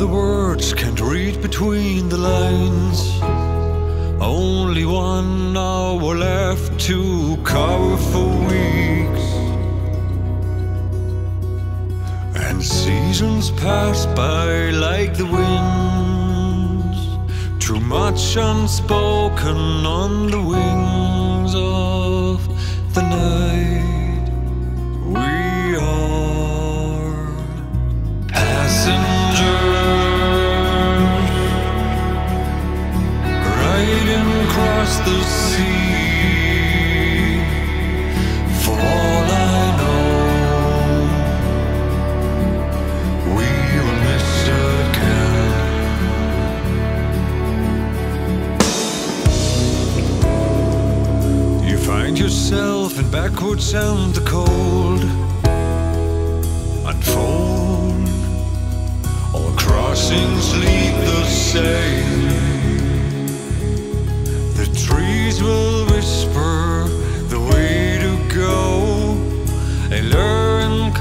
the words can't read between the lines. Only one hour left to cover for weeks. And seasons pass by like the winds. Too much unspoken on the wings of find yourself in backwards and the cold unfold. All crossings lead the same. The trees will whisper the way to go. A learn